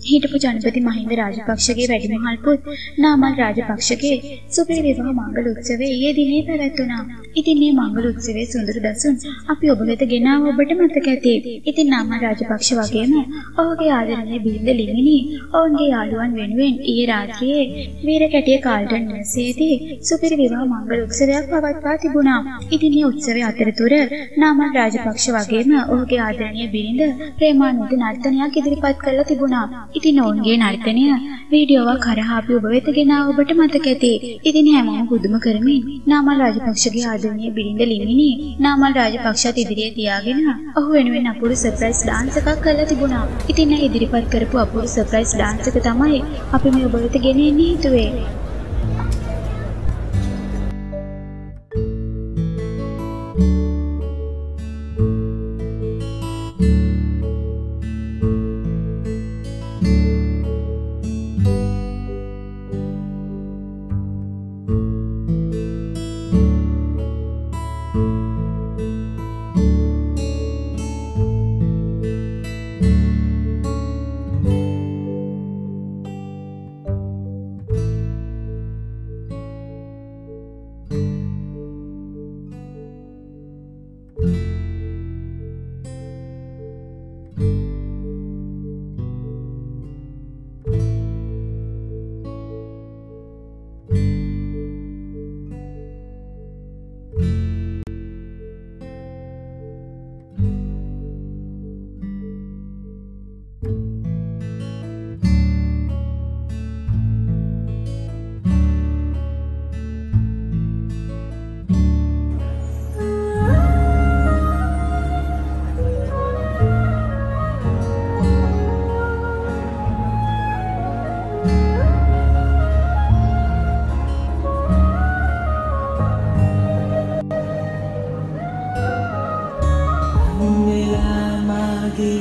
හිටපු ජනපති මහින්ද රාජපක්ෂගේ වැඩිමහල් පුත් නාමල් රාජපක්ෂගේ සුපිරි විවාහ මංගල උත්සවය ඊයේ දිනේ පැවැත්වුණා. ඉතින් මේ මංගල උත්සවයේ සුන්දර දසුන් අපි ඔබ වෙත ගෙනාව ඔබට මතක ඇති. ඉතින් නාමල් රාජපක්ෂ වගේම ඔහුගේ ආදරණීය බිරිඳ ලිමිනි ඔවුන්ගේ යාළුවන් වෙනුවෙන් ඊයේ රාත්‍රියේ වීරකැටිය කාල්ටන් නිවසේදී සුපිරි විවාහ මංගල උත්සවයක් පවත්වා තිබුණා. ඉතින් මේ උත්සවයේ අතරතුර නාමල් රාජපක්ෂ වගේම ඔහුගේ ආදරණීය බිරිඳ ප්‍රේමානන්ද නර්තනයක් ඉදිරිපත් කළා තිබුණා. ඉතින් ඔවුන්ගේ නර්තනය වීඩියෝවක් කරහා අපි ඔබ වෙත ගෙනාව ඔබට මතක ඇති. ඉතින් හැමෝම පුදුම කරමින් නාමල් රාජපක්ෂගේ ආදරණීය බිරිඳ ලිමිනි නාමල් රාජපක්ෂත් ඉදිරියේ තියාගෙන ඔහු වෙනුවෙන් අපූර්ව සර්ප්‍රයිස් ඩාන්ස් එකක් කළා තිබුණා. ඉතින් ඒ ඉදිරිපත් කරපු අපූර්ව සර්ප්‍රයිස් ඩාන්ස් එක තමයි අපි මේ ඔබ වෙත ගෙනෙන්න හිතුවේ. Milamagi